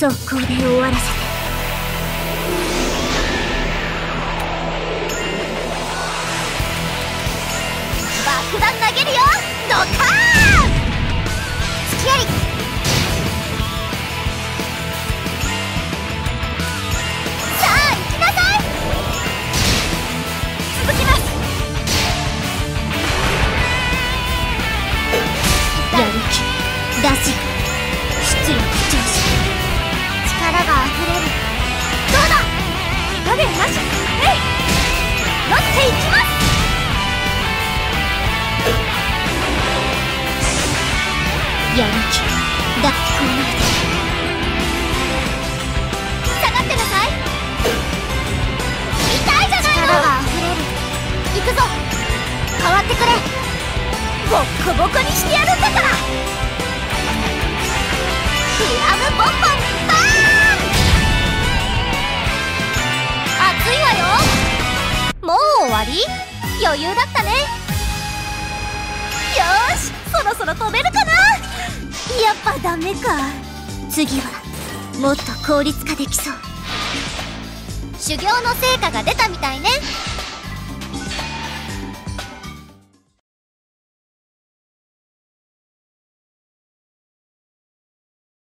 速攻で終わらせて。爆弾投げるよ！ドカーン！やる気だこうな下がってなさい痛いじゃないの力が溢れる行くぞ変わってくれボッコボコにしてやるんだからフラムボンボンバーン熱いわよもう終わり余裕だったねよーしそろそろ飛べるかなやっぱダメか。次はもっと効率化できそう。修行の成果が出たみたいね。